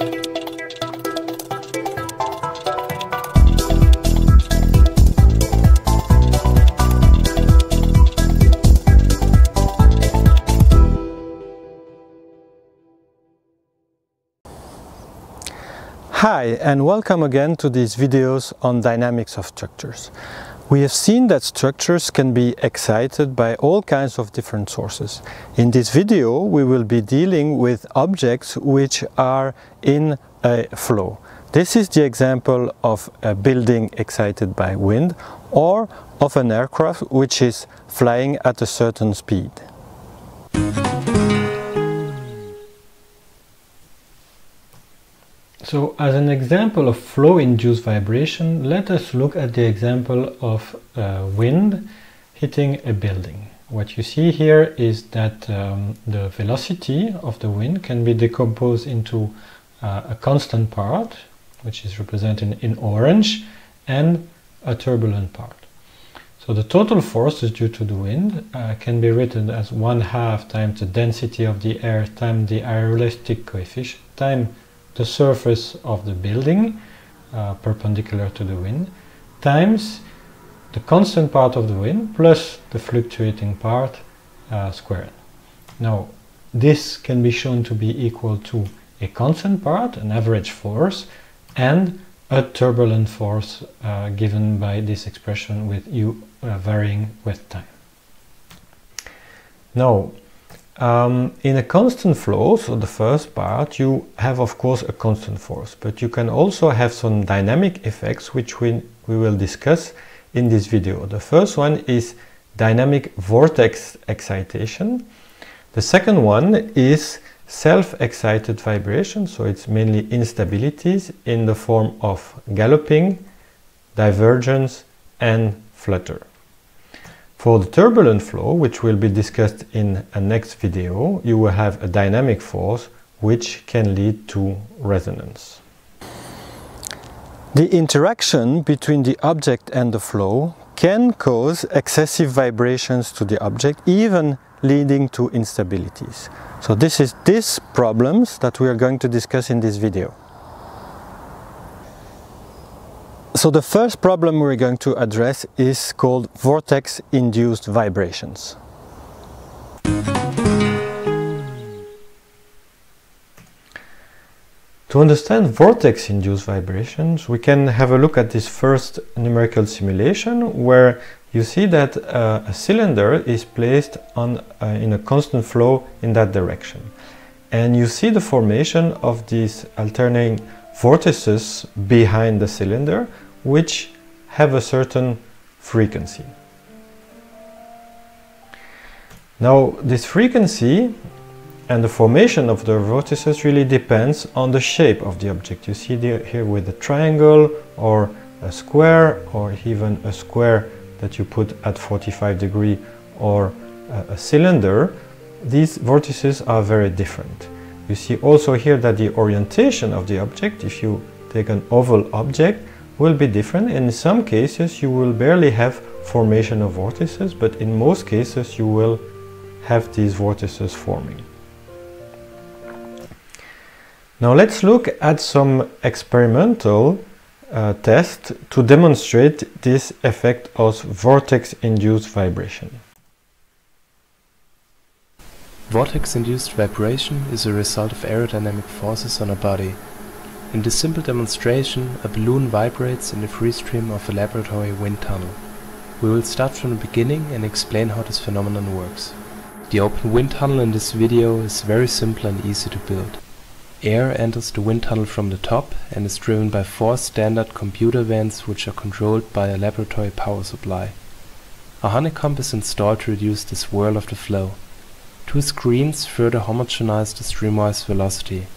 Hi and welcome again to these videos on dynamics of structures. We have seen that structures can be excited by all kinds of different sources. In this video we will be dealing with objects which are in a flow. This is the example of a building excited by wind or of an aircraft which is flying at a certain speed. So as an example of flow-induced vibration, let us look at the example of uh, wind hitting a building. What you see here is that um, the velocity of the wind can be decomposed into uh, a constant part, which is represented in orange, and a turbulent part. So the total force due to the wind uh, can be written as one half times the density of the air times the aeroelastic coefficient times the surface of the building uh, perpendicular to the wind times the constant part of the wind plus the fluctuating part uh, squared. Now this can be shown to be equal to a constant part, an average force, and a turbulent force uh, given by this expression with u uh, varying with time. Now um, in a constant flow, so the first part, you have of course a constant force, but you can also have some dynamic effects which we, we will discuss in this video. The first one is dynamic vortex excitation. The second one is self-excited vibration, so it's mainly instabilities in the form of galloping, divergence and flutter. For the turbulent flow, which will be discussed in a next video, you will have a dynamic force which can lead to resonance. The interaction between the object and the flow can cause excessive vibrations to the object, even leading to instabilities. So this is these problems that we are going to discuss in this video. So the first problem we're going to address is called vortex-induced vibrations. To understand vortex-induced vibrations, we can have a look at this first numerical simulation where you see that uh, a cylinder is placed on, uh, in a constant flow in that direction. And you see the formation of these alternating vortices behind the cylinder which have a certain frequency. Now this frequency and the formation of the vortices really depends on the shape of the object. You see the, here with a triangle or a square or even a square that you put at 45 degree or a, a cylinder, these vortices are very different. You see also here that the orientation of the object, if you take an oval object, will be different. In some cases you will barely have formation of vortices, but in most cases you will have these vortices forming. Now let's look at some experimental uh, tests to demonstrate this effect of vortex-induced vibration. Vortex-induced vibration is a result of aerodynamic forces on a body in this simple demonstration, a balloon vibrates in the free stream of a laboratory wind tunnel. We will start from the beginning and explain how this phenomenon works. The open wind tunnel in this video is very simple and easy to build. Air enters the wind tunnel from the top and is driven by four standard computer vents which are controlled by a laboratory power supply. A honeycomb is installed to reduce the swirl of the flow. Two screens further homogenize the streamwise velocity.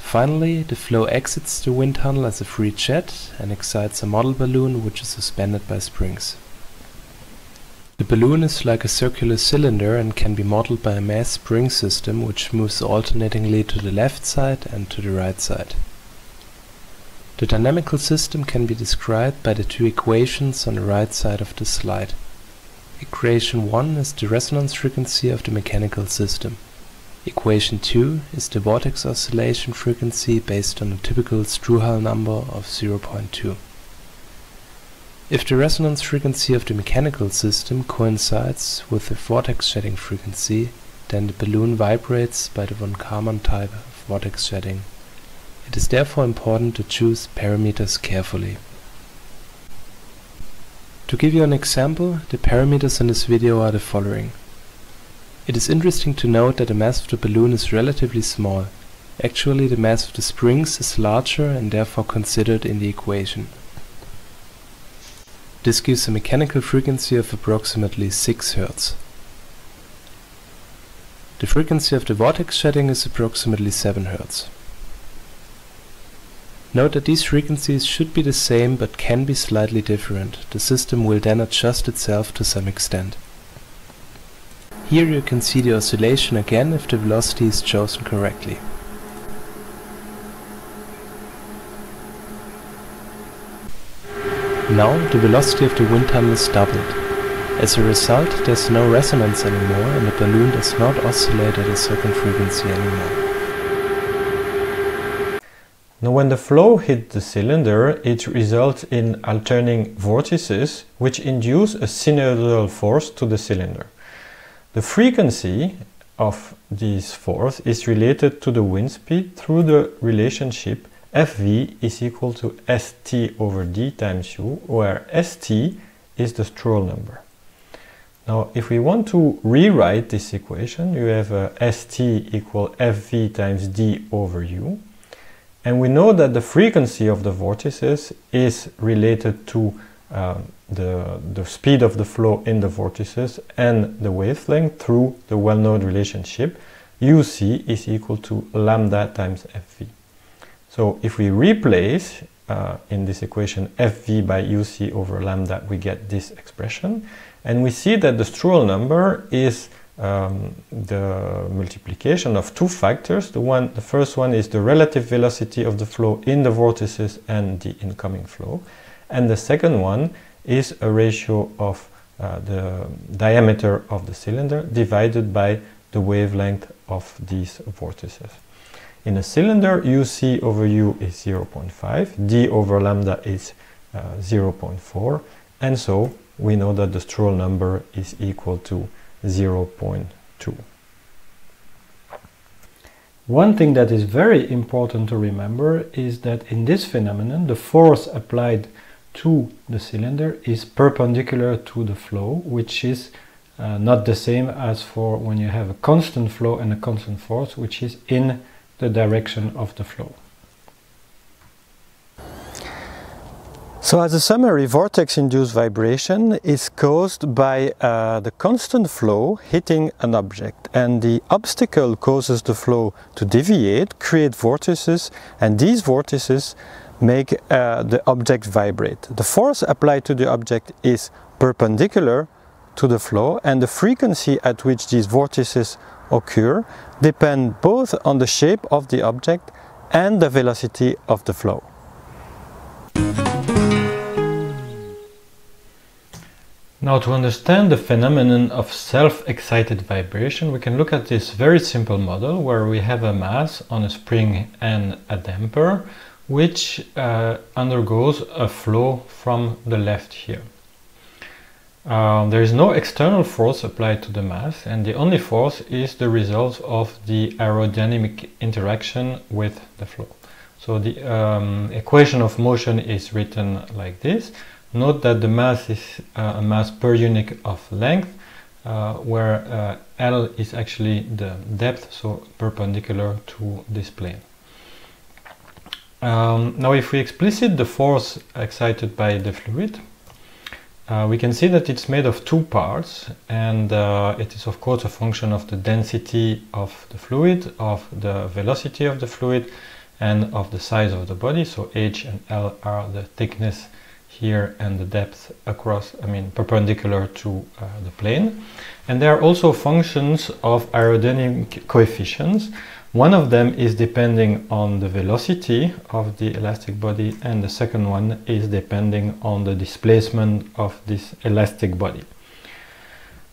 Finally, the flow exits the wind tunnel as a free jet and excites a model balloon which is suspended by springs. The balloon is like a circular cylinder and can be modeled by a mass spring system which moves alternatingly to the left side and to the right side. The dynamical system can be described by the two equations on the right side of the slide. Equation 1 is the resonance frequency of the mechanical system. Equation 2 is the vortex oscillation frequency based on a typical Strouhal number of 0.2. If the resonance frequency of the mechanical system coincides with the vortex shedding frequency, then the balloon vibrates by the von Karman type of vortex shedding. It is therefore important to choose parameters carefully. To give you an example, the parameters in this video are the following. It is interesting to note that the mass of the balloon is relatively small. Actually, the mass of the springs is larger and therefore considered in the equation. This gives a mechanical frequency of approximately 6 Hz. The frequency of the vortex shedding is approximately 7 Hz. Note that these frequencies should be the same but can be slightly different. The system will then adjust itself to some extent. Here you can see the oscillation again if the velocity is chosen correctly. Now the velocity of the wind tunnel is doubled. As a result, there's no resonance anymore and the balloon does not oscillate at a certain frequency anymore. Now when the flow hit the cylinder, it results in alternating vortices which induce a sinusoidal force to the cylinder. The frequency of these force is related to the wind speed through the relationship Fv is equal to St over d times u, where St is the Strouhal number. Now, if we want to rewrite this equation, you have uh, a St equal Fv times d over u. And we know that the frequency of the vortices is related to uh, the, the speed of the flow in the vortices and the wavelength through the well-known relationship uc is equal to lambda times fv. So if we replace uh, in this equation fv by uc over lambda, we get this expression. And we see that the Strouhal number is um, the multiplication of two factors. The, one, the first one is the relative velocity of the flow in the vortices and the incoming flow. And the second one is a ratio of uh, the diameter of the cylinder divided by the wavelength of these vortices. In a cylinder, uc over u is 0.5, d over lambda is uh, 0.4, and so we know that the Strouhal number is equal to 0.2. One thing that is very important to remember is that in this phenomenon, the force applied to the cylinder is perpendicular to the flow, which is uh, not the same as for when you have a constant flow and a constant force, which is in the direction of the flow. So as a summary, vortex-induced vibration is caused by uh, the constant flow hitting an object and the obstacle causes the flow to deviate, create vortices and these vortices make uh, the object vibrate. The force applied to the object is perpendicular to the flow and the frequency at which these vortices occur depend both on the shape of the object and the velocity of the flow. Now to understand the phenomenon of self-excited vibration we can look at this very simple model where we have a mass on a spring and a damper which uh, undergoes a flow from the left here. Um, there is no external force applied to the mass and the only force is the result of the aerodynamic interaction with the flow. So the um, equation of motion is written like this. Note that the mass is uh, a mass per unit of length uh, where uh, L is actually the depth, so perpendicular to this plane. Um, now if we explicit the force excited by the fluid, uh, we can see that it's made of two parts and uh, it is of course a function of the density of the fluid, of the velocity of the fluid and of the size of the body. So H and L are the thickness here and the depth across, I mean perpendicular to uh, the plane. And there are also functions of aerodynamic coefficients one of them is depending on the velocity of the elastic body and the second one is depending on the displacement of this elastic body.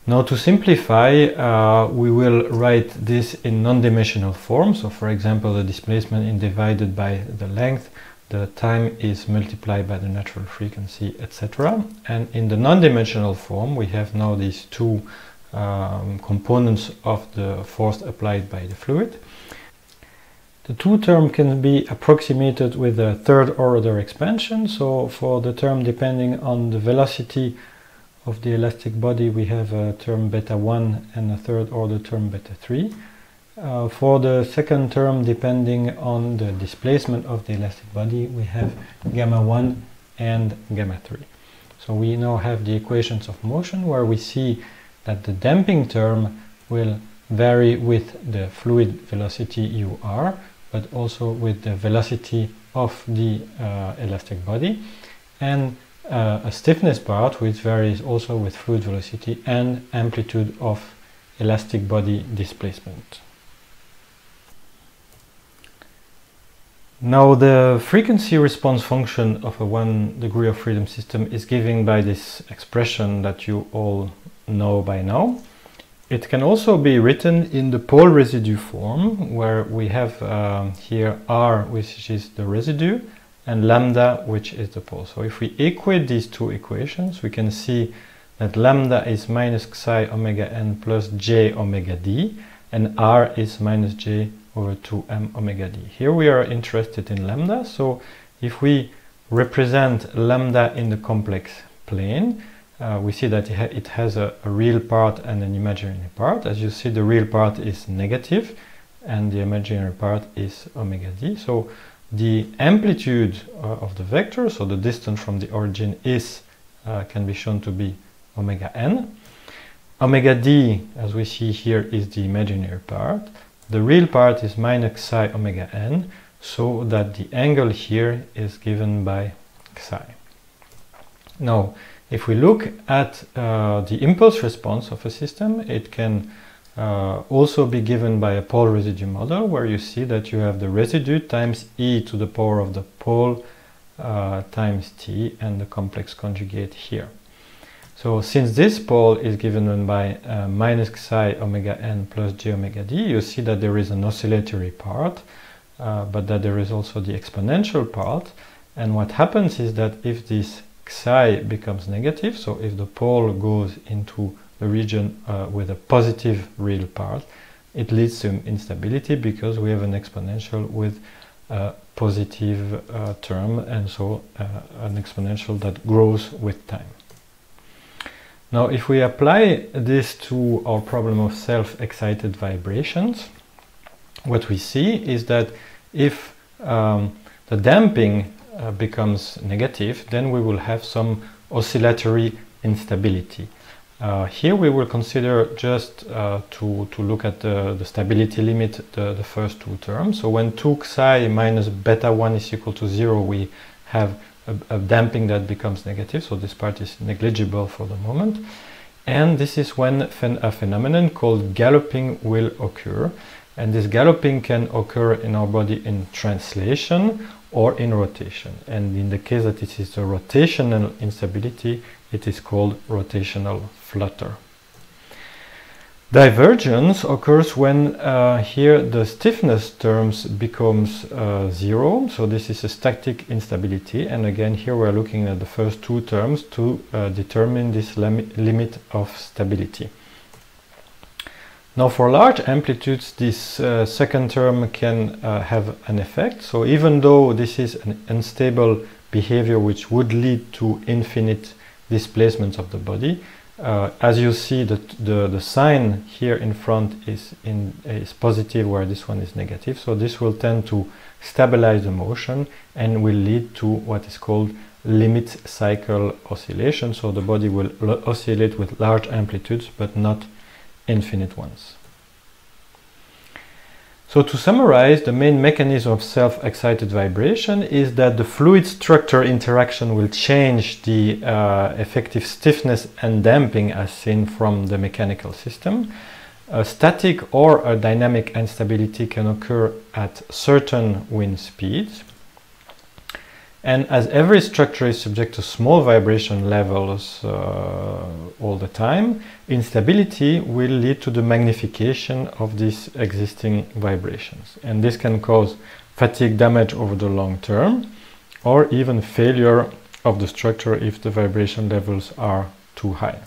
Now to simplify, uh, we will write this in non-dimensional form. So for example, the displacement is divided by the length, the time is multiplied by the natural frequency, etc. And in the non-dimensional form, we have now these two um, components of the force applied by the fluid. The two term can be approximated with a third order expansion. So for the term depending on the velocity of the elastic body we have a term beta 1 and a third order term beta 3. Uh, for the second term depending on the displacement of the elastic body we have gamma 1 and gamma 3. So we now have the equations of motion where we see that the damping term will vary with the fluid velocity ur but also with the velocity of the uh, elastic body and uh, a stiffness part which varies also with fluid velocity and amplitude of elastic body displacement. Now the frequency response function of a one degree of freedom system is given by this expression that you all know by now. It can also be written in the pole residue form where we have uh, here R which is the residue and lambda, which is the pole. So if we equate these two equations, we can see that lambda is minus psi omega n plus j omega d, and r is minus j over 2m omega d. Here we are interested in lambda, so if we represent lambda in the complex plane, uh, we see that it, ha it has a, a, real part and an imaginary part. As you see, the real part is negative, and the imaginary part is omega d. So the amplitude uh, of the vector, so the distance from the origin is, uh, can be shown to be omega n. Omega d, as we see here, is the imaginary part. The real part is minus psi omega n, so that the angle here is given by psi. Now, if we look at uh, the impulse response of a system, it can uh, also be given by a pole residue model where you see that you have the residue times e to the power of the pole uh, times t and the complex conjugate here. So since this pole is given by uh, minus psi omega n plus j omega d, you see that there is an oscillatory part, uh, but that there is also the exponential part. And what happens is that if this psi becomes negative, so if the pole goes into the region uh, with a positive real part, it leads to instability because we have an exponential with a positive uh, term and so uh, an exponential that grows with time. Now if we apply this to our problem of self-excited vibrations, what we see is that if um, the damping uh, becomes negative, then we will have some oscillatory instability. Uh, here we will consider just uh, to, to look at the, the stability limit, the, the first two terms. So when 2 psi minus beta 1 is equal to 0, we have a, damping that becomes negative, so this part is negligible for the moment. And this is when a phenomenon called galloping will occur. And this galloping can occur in our body in translation or in rotation. And in the case that it is a rotational instability, it is called rotational flutter. Divergence occurs when uh, here the stiffness terms becomes uh, zero, so this is a static instability and again here we're looking at the first two terms to uh, determine this limit of stability. Now for large amplitudes this uh, second term can uh, have an effect, so even though this is an unstable behavior which would lead to infinite displacements of the body. Uh, as you see, the, the, the sign here in front is, in, is positive where this one is negative. So this will tend to stabilize the motion and will lead to what is called limit cycle oscillation. So the body will oscillate with large amplitudes but not infinite ones. So to summarize, the main mechanism of self-excited vibration is that the fluid structure interaction will change the uh, effective stiffness and damping as seen from the mechanical system. A static or a dynamic instability can occur at certain wind speeds. And as every structure is subject to small vibration levels uh, all the time, instability will lead to the magnification of these existing vibrations. And this can cause fatigue damage over the long term or even failure of the structure if the vibration levels are too high.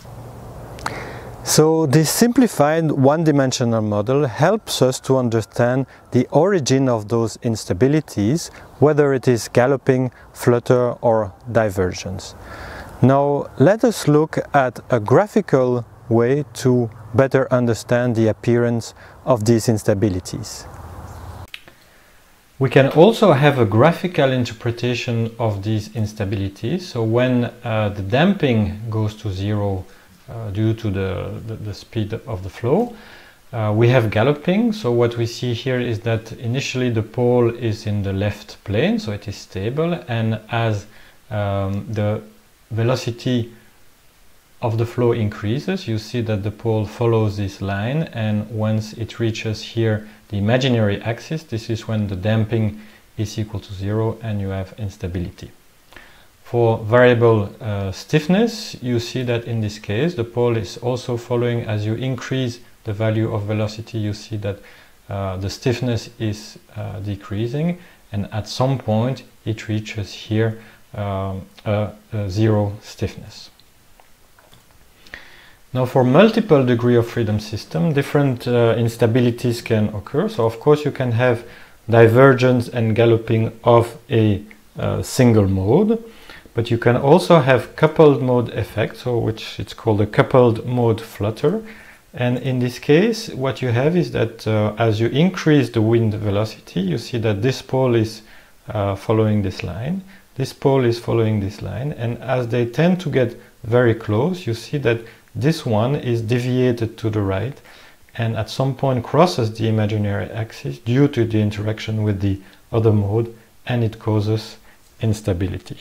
So this simplified one-dimensional model helps us to understand the origin of those instabilities, whether it is galloping, flutter or divergence. Now let us look at a graphical way to better understand the appearance of these instabilities. We can also have a graphical interpretation of these instabilities. So when uh, the damping goes to zero due to the, the, the, speed of the flow. Uh, we have galloping, so what we see here is that initially the pole is in the left plane, so it is stable, and as um, the velocity of the flow increases, you see that the pole follows this line, and once it reaches here the imaginary axis, this is when the damping is equal to zero and you have instability. For variable uh, stiffness, you see that in this case, the pole is also following as you increase the value of velocity, you see that uh, the stiffness is uh, decreasing and at some point it reaches here um, a, a, zero stiffness. Now for multiple degree of freedom system, different uh, instabilities can occur. So of course you can have divergence and galloping of a uh, single mode. But you can also have coupled mode effect, so which it's called a coupled mode flutter. And in this case, what you have is that uh, as you increase the wind velocity, you see that this pole is uh, following this line, this pole is following this line, and as they tend to get very close, you see that this one is deviated to the right and at some point crosses the imaginary axis due to the interaction with the other mode and it causes instability.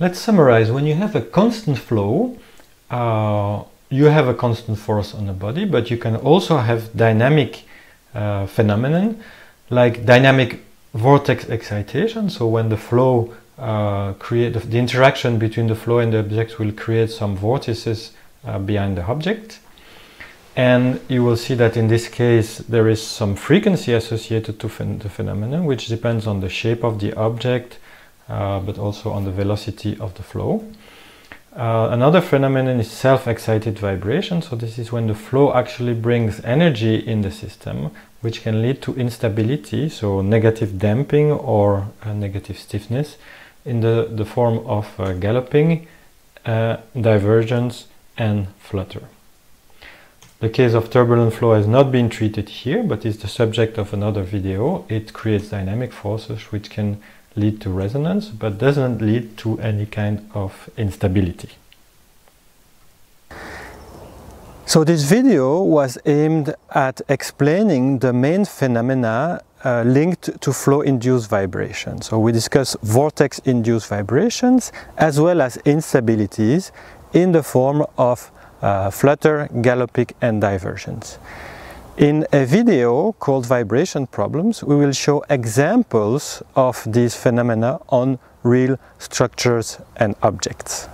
Let's summarize. When you have a constant flow, uh, you have a constant force on the body, but you can also have dynamic uh, phenomenon like dynamic vortex excitation. So when the flow uh, create the interaction between the flow and the object will create some vortices uh, behind the object. And you will see that in this case there is some frequency associated to the phenomenon, which depends on the shape of the object, but also on the velocity of the flow. Uh, another phenomenon is self-excited vibration. So this is when the flow actually brings energy in the system, which can lead to instability, so negative damping or uh, negative stiffness in the, the form of uh, galloping, uh, divergence and flutter. The case of turbulent flow has not been treated here, but is the subject of another video. It creates dynamic forces which can lead to resonance, but doesn't lead to any kind of instability. So this video was aimed at explaining the main phenomena uh, linked to flow-induced vibrations. So we discuss vortex-induced vibrations as well as instabilities in the form of uh, flutter, galloping and divergence. In a video called Vibration Problems, we will show examples of these phenomena on real structures and objects.